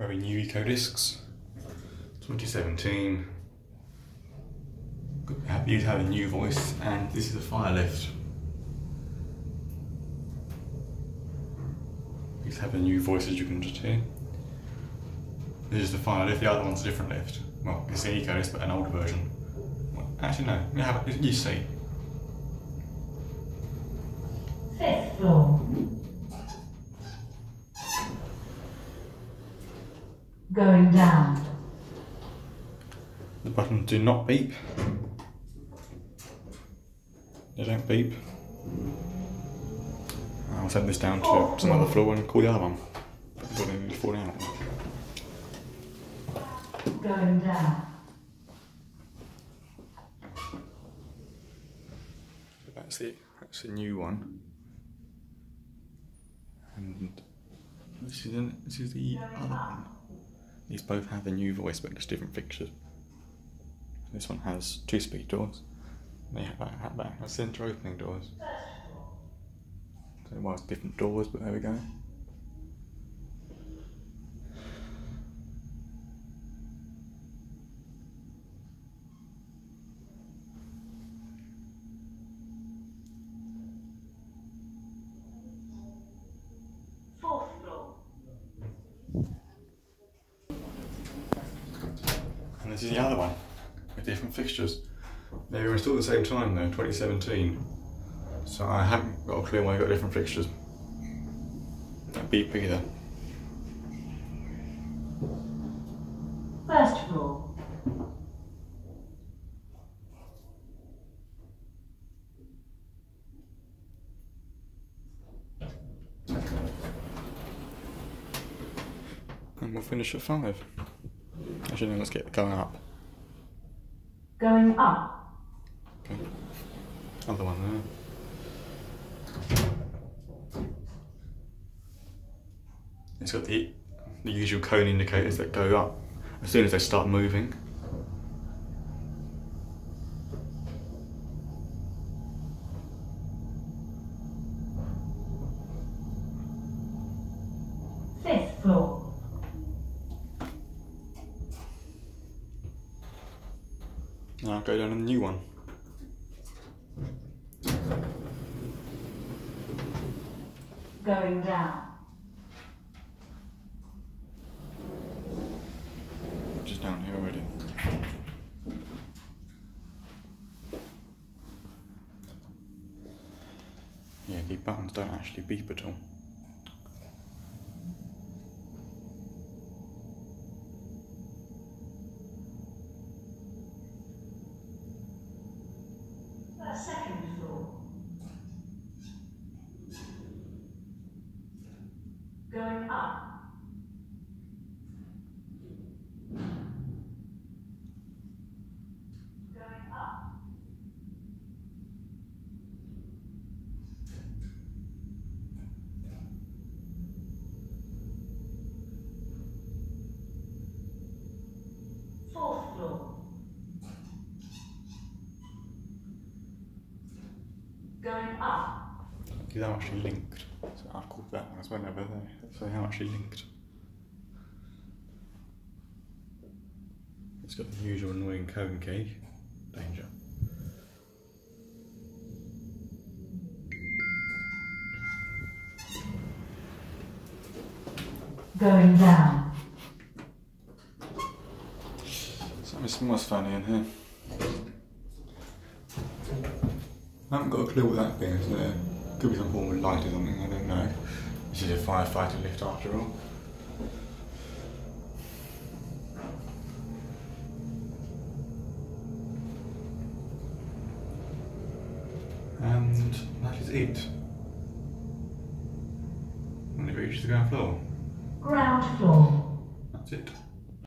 Very new Eco Discs, 2017. You'd have a new voice, and this is a fire lift. These have a new voice as you can just hear. This is the fire lift, the other one's a different lift. Well, it's an Eco Disc, but an older version. Well, actually, no, you, have, you see. Going down. The buttons do not beep. They don't beep. I'll send this down to oh. some other floor and call the other one. But then it's falling out. Going down. That's it. That's a new one. And this is, an, this is the other one. These both have a new voice, but just different fixtures. This one has two speed doors. They have uh, that has centre opening doors. So well, it's different doors, but there we go. This is the other one with different fixtures. They were installed at the same time though, 2017. So I haven't got a clue why I got different fixtures. Don't beep either. First floor. And we'll finish at five. Let's get going up. Going up. Okay. Other one there. It's got the the usual KONE indicators that go up as soon as they start moving. Fifth floor. Now I'll go down to the new one. Going down. Just down here already. Yeah, the buttons don't actually beep at all. Second floor. Going up. Going up. Fourth floor. Going up. These are actually linked. So I've called that one as well over there. So they are actually linked. It's got the usual annoying KONE key. Danger. Going down. Something smells funny in here. I haven't got a clue what that thing is there. Could be some form of light or something, I don't know. This is a firefighter lift after all. And that is it. When it reaches the ground floor, Ground floor. that's it.